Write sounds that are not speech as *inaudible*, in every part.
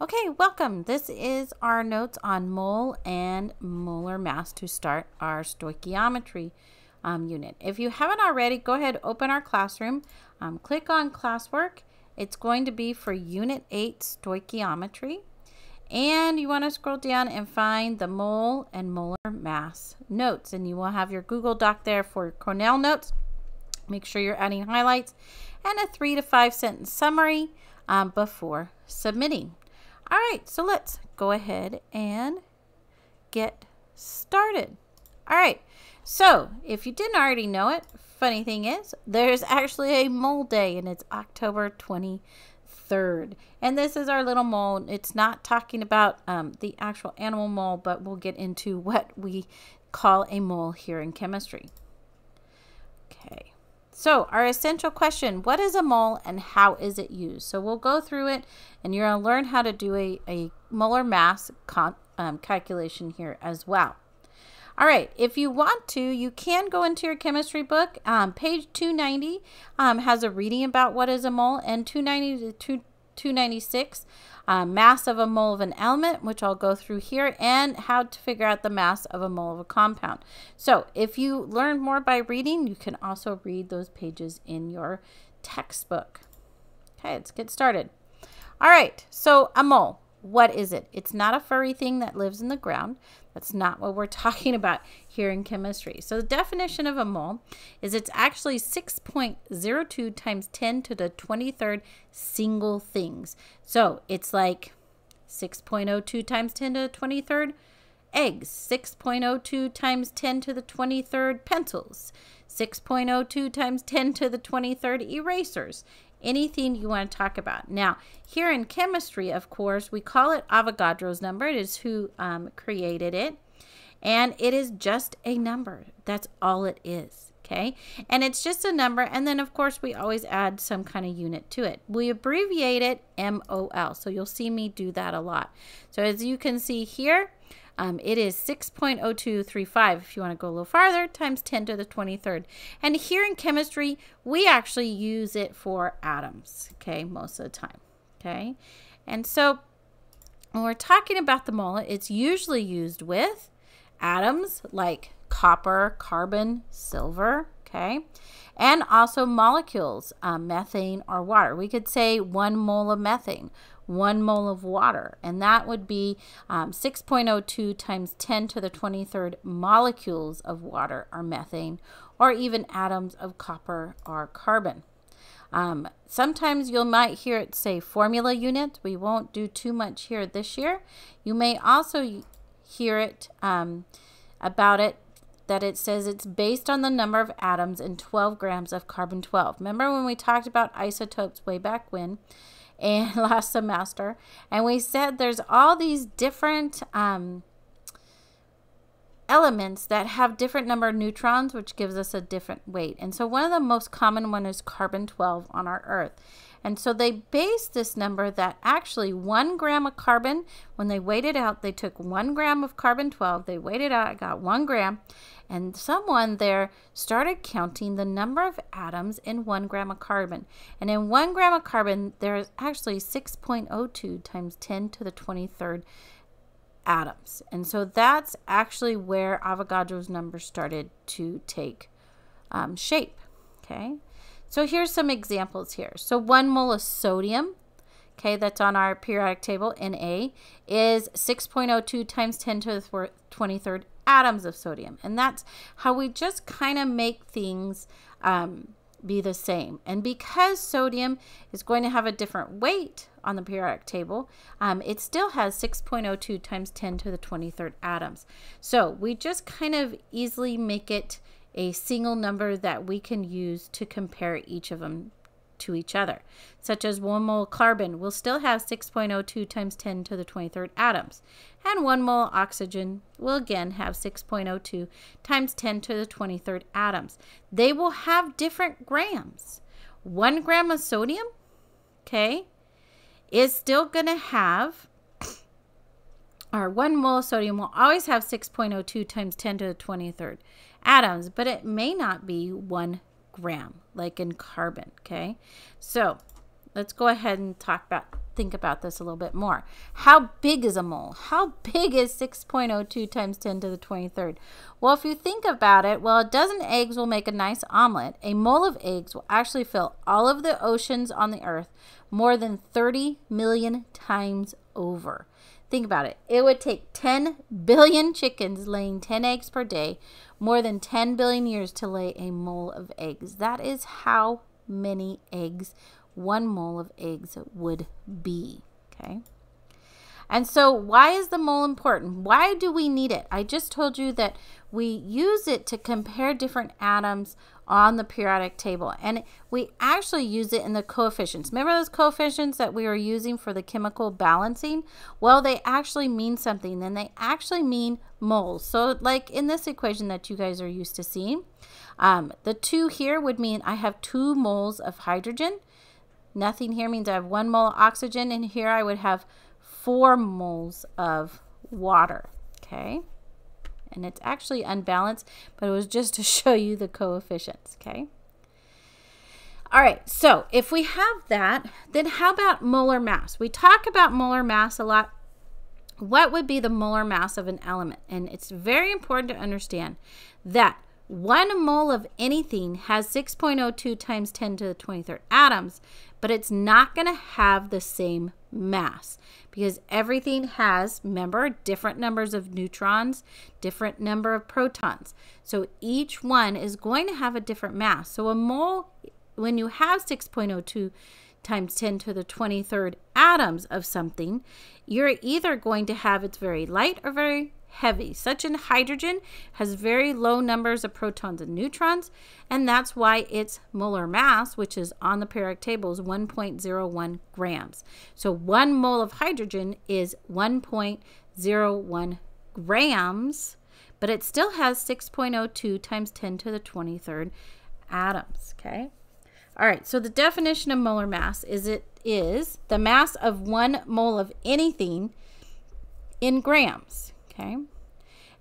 Okay, welcome. This is our notes on mole and molar mass to start our stoichiometry um, unit. If you haven't already, go ahead, open our classroom, um, click on classwork. It's going to be for Unit 8 stoichiometry. And you want to scroll down and find the mole and molar mass notes. And you will have your Google Doc there for Cornell notes. Make sure you're adding highlights and a three to five sentence summary um, before submitting. All right, so let's go ahead and get started. All right, so if you didn't already know it, funny thing is, there's actually a mole day and it's October 23rd. And this is our little mole. It's not talking about um, the actual animal mole, but we'll get into what we call a mole here in chemistry. Okay. So our essential question, what is a mole and how is it used? So we'll go through it and you're going to learn how to do a, a molar mass um, calculation here as well. All right, if you want to, you can go into your chemistry book. Um, page 290 um, has a reading about what is a mole and 290 to 296 uh, mass of a mole of an element, which I'll go through here, and how to figure out the mass of a mole of a compound. So if you learn more by reading, you can also read those pages in your textbook. Okay, let's get started. All right, so a mole. What is it? It's not a furry thing that lives in the ground. That's not what we're *laughs* talking about here in chemistry. So the definition of a mole is it's actually 6.02 times 10 to the 23rd single things. So it's like 6.02 times 10 to the 23rd eggs, 6.02 times 10 to the 23rd pencils, 6.02 times 10 to the 23rd erasers, anything you want to talk about. Now, here in chemistry, of course, we call it Avogadro's number. It is who um, created it. And it is just a number. That's all it is. Okay. And it's just a number. And then, of course, we always add some kind of unit to it. We abbreviate it MOL. So you'll see me do that a lot. So as you can see here, um, it is 6.0235 if you want to go a little farther times 10 to the 23rd. And here in chemistry, we actually use it for atoms, okay, most of the time, okay? And so when we're talking about the mole, it's usually used with atoms like copper, carbon, silver, okay? And also molecules, um, methane or water. We could say one mole of methane, one mole of water, and that would be um, 6.02 times 10 to the 23rd molecules of water or methane, or even atoms of copper or carbon. Um, sometimes you might hear it say formula unit. We won't do too much here this year. You may also hear it um, about it that it says it's based on the number of atoms in 12 grams of carbon 12. Remember when we talked about isotopes way back when? And *laughs* last semester. And we said there's all these different um, elements that have different number of neutrons which gives us a different weight. And so one of the most common one is carbon 12 on our earth and so they based this number that actually one gram of carbon, when they weighed it out, they took one gram of carbon 12, they weighed it out, got one gram, and someone there started counting the number of atoms in one gram of carbon. And in one gram of carbon, there's actually 6.02 times 10 to the 23rd atoms. And so that's actually where Avogadro's number started to take um, shape. Okay. So here's some examples here. So one mole of sodium, okay, that's on our periodic table, Na, is 6.02 times 10 to the 23rd atoms of sodium. And that's how we just kind of make things um, be the same. And because sodium is going to have a different weight on the periodic table, um, it still has 6.02 times 10 to the 23rd atoms. So we just kind of easily make it a single number that we can use to compare each of them to each other, such as 1 mole carbon will still have 6.02 times 10 to the 23rd atoms, and 1 mole oxygen will again have 6.02 times 10 to the 23rd atoms. They will have different grams. 1 gram of sodium, okay, is still going to have or 1 mole of sodium will always have 6.02 times 10 to the 23rd atoms, but it may not be 1 gram, like in carbon, okay? So let's go ahead and talk about think about this a little bit more. How big is a mole? How big is 6.02 times 10 to the 23rd? Well, if you think about it, well, a dozen eggs will make a nice omelet. A mole of eggs will actually fill all of the oceans on the earth more than 30 million times over. Think about it. It would take 10 billion chickens laying 10 eggs per day, more than 10 billion years to lay a mole of eggs. That is how many eggs one mole of eggs would be. Okay. And so, why is the mole important? Why do we need it? I just told you that we use it to compare different atoms on the periodic table. And we actually use it in the coefficients. Remember those coefficients that we were using for the chemical balancing? Well, they actually mean something. Then they actually mean moles. So, like in this equation that you guys are used to seeing, um, the two here would mean I have two moles of hydrogen. Nothing here means I have one mole of oxygen, and here I would have four moles of water. Okay, and it's actually unbalanced, but it was just to *laughs* show you the coefficients. Okay. All right, so if we have that, then how about molar mass? We talk about molar mass a lot. What would be the molar mass of an element? And it's very important to understand that one mole of anything has 6.02 times 10 to the 23rd atoms, but it's not going to have the same mass because everything has, remember, different numbers of neutrons, different number of protons. So each one is going to have a different mass. So a mole, when you have 6.02 times 10 to the 23rd atoms of something, you're either going to have it's very light or very heavy. Such an hydrogen has very low numbers of protons and neutrons, and that's why its molar mass, which is on the periodic table, is 1.01 grams. So one mole of hydrogen is 1.01 grams, but it still has 6.02 times 10 to the 23rd atoms, okay? All right, so the definition of molar mass is it is the mass of one mole of anything in grams okay?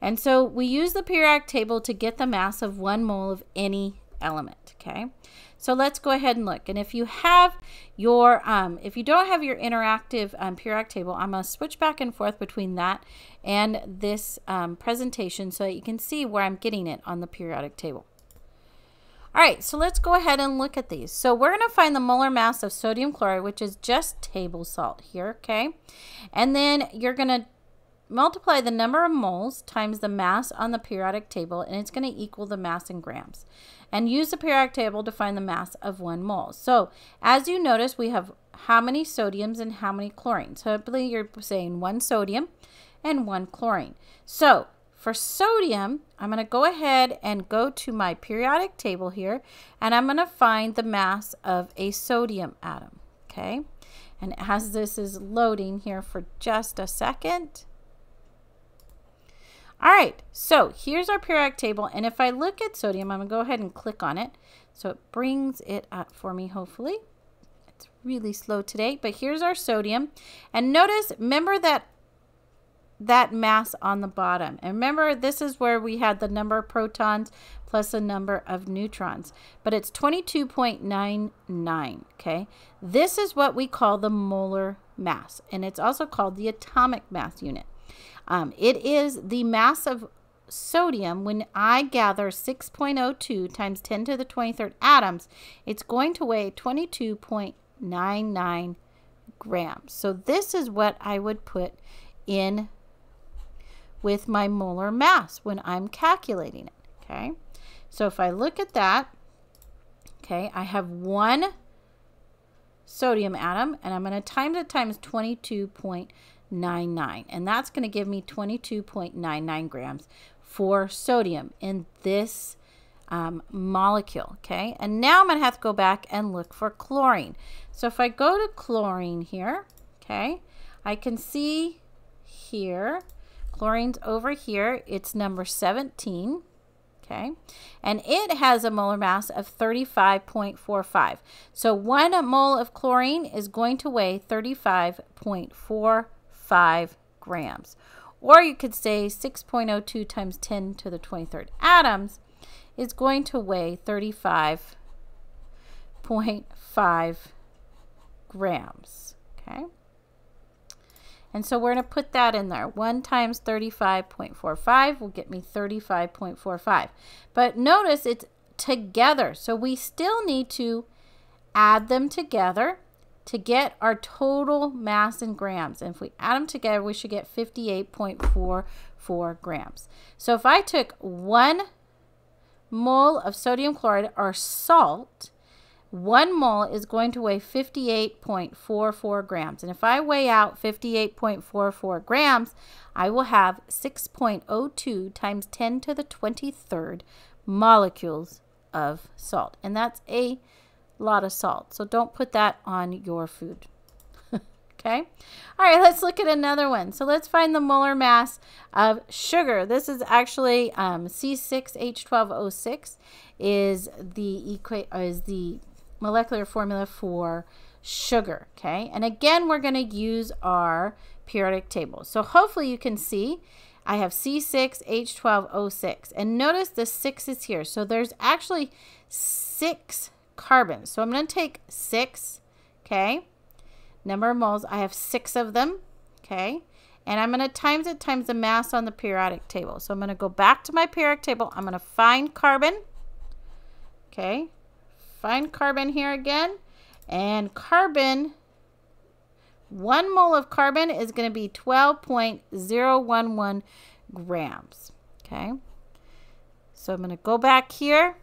And so we use the periodic table to get the mass of one mole of any element, okay? So let's go ahead and look. And if you have your, um, if you don't have your interactive um, periodic table, I'm going to switch back and forth between that and this um, presentation so that you can see where I'm getting it on the periodic table. All right, so let's go ahead and look at these. So we're going to find the molar mass of sodium chloride, which is just table salt here, okay? And then you're going to multiply the number of moles times the mass on the periodic table, and it's going to equal the mass in grams. And use the periodic table to find the mass of one mole. So as you notice, we have how many sodiums and how many chlorines. Believe you're saying one sodium and one chlorine. So for sodium, I'm going to go ahead and go to my periodic table here, and I'm going to find the mass of a sodium atom, okay? And as this is loading here for just a second, all right, so here's our periodic table. And if I look at sodium, I'm going to go ahead and click on it. So it brings it up for me, hopefully. It's really slow today, but here's our sodium. And notice, remember that that mass on the bottom. And remember, this is where we had the number of protons plus the number of neutrons. But it's 22.99, okay? This is what we call the molar mass. And it's also called the atomic mass unit. Um, it is the mass of sodium when I gather 6.02 times 10 to the 23rd atoms, it's going to weigh 22.99 grams. So this is what I would put in with my molar mass when I'm calculating it, okay? So if I look at that, okay, I have one sodium atom and I'm going to times it times 22.99 0.99 and that's going to give me 22.99 grams for sodium in this um, molecule okay? And now I'm gonna have to go back and look for chlorine. So if I go to chlorine here okay I can see here chlorine's over here it's number 17 okay? And it has a molar mass of 35.45 so one mole of chlorine is going to weigh 35.45 5 grams. Or you could say 6.02 times 10 to the 23rd atoms is going to weigh 35.5 grams. Okay. And so we're going to put that in there. 1 times 35.45 will get me 35.45. But notice it's together. So we still need to add them together to get our total mass in grams. And if we add them together, we should get 58.44 grams. So if I took one mole of sodium chloride or salt, one mole is going to weigh 58.44 grams. And if I weigh out 58.44 grams, I will have 6.02 times 10 to the 23rd molecules of salt. And that's a lot of salt. So don't put that on your food. *laughs* okay. All right, let's look at another one. So let's find the molar mass of sugar. This is actually um, C6H12O6 is the equa is the molecular formula for sugar. Okay. And again, we're going to use our periodic table. So hopefully you can see I have C6H12O6. And notice the 6 is here. So there's actually six carbons. So I'm going to take 6, okay, number of moles. I have 6 of them, okay, and I'm going to times it times the mass on the periodic table. So I'm going to go back to my periodic table. I'm going to find carbon, okay, find carbon here again, and carbon one mole of carbon is going to be 12.011 grams. Okay. So I'm going to go back here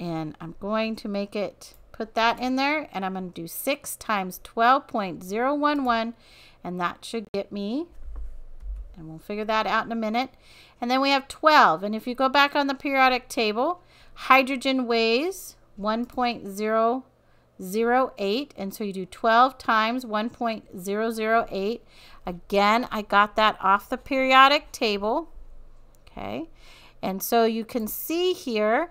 and I'm going to make it, put that in there and I'm going to do 6 times 12.011 and that should get me, and we'll figure that out in a minute. And then we have 12 and if you go back on the periodic table, hydrogen weighs 1.0 0.08 and so you do 12 times 1.008 again I got that off the periodic table okay and so you can see here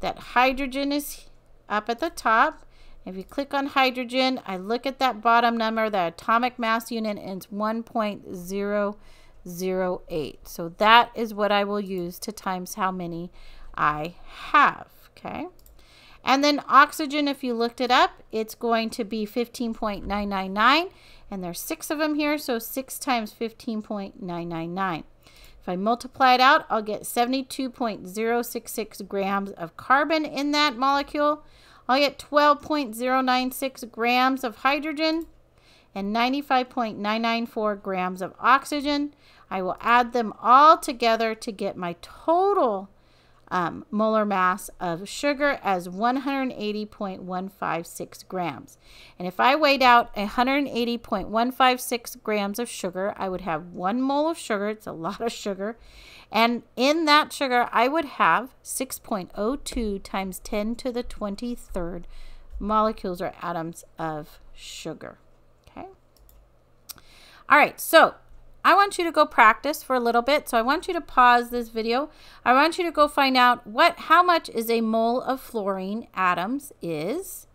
that hydrogen is up at the top if you click on hydrogen I look at that bottom number the atomic mass unit and it's 1.008 so that is what I will use to times how many I have okay and then oxygen, if you looked it up, it's going to be 15.999. And there's six of them here, so 6 times 15.999. If I multiply it out, I'll get 72.066 grams of carbon in that molecule. I'll get 12.096 grams of hydrogen and 95.994 grams of oxygen. I will add them all together to get my total um, molar mass of sugar as 180.156 grams. And if I weighed out 180.156 grams of sugar, I would have one mole of sugar. It's a lot of sugar. And in that sugar, I would have 6.02 times 10 to the 23rd molecules or atoms of sugar. Okay. All right, so I want you to go practice for a little bit. So I want you to pause this video. I want you to go find out what how much is a mole of fluorine atoms is.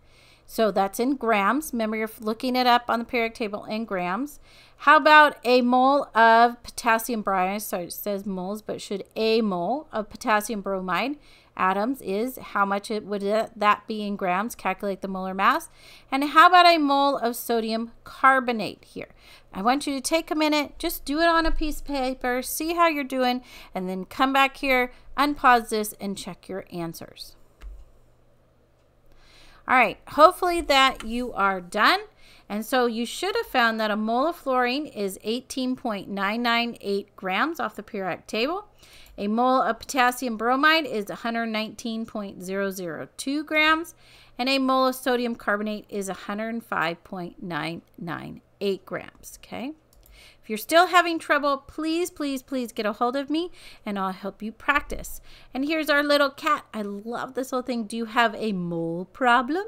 So that's in grams. Remember, you're looking it up on the periodic table in grams. How about a mole of potassium bromide? So it says moles, but should a mole of potassium bromide atoms is how much it would uh, that be in grams? Calculate the molar mass. And how about a mole of sodium carbonate here? I want you to take a minute, just do it on a piece of paper, see how you're doing, and then come back here, unpause this, and check your answers. All right, hopefully that you are done. And so you should have found that a mole of fluorine is 18.998 grams off the periodic table. A mole of potassium bromide is 119.002 grams. And a mole of sodium carbonate is 105.998 grams, okay? If you're still having trouble, please, please, please get a hold of me and I'll help you practice. And here's our little cat. I love this little thing. Do you have a mole problem?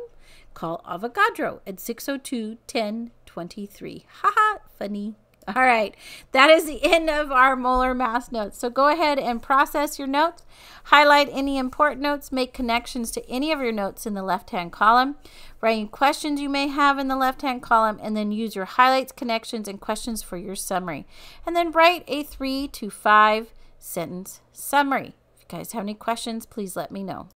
Call Avogadro at 602 1023. Haha, funny. All right, that is the end of our molar mass notes. So go ahead and process your notes, highlight any important notes, make connections to any of your notes in the left-hand column, write any questions you may have in the left-hand column, and then use your highlights, connections, and questions for your summary. And then write a three to five sentence summary. If you guys have any questions, please let me know.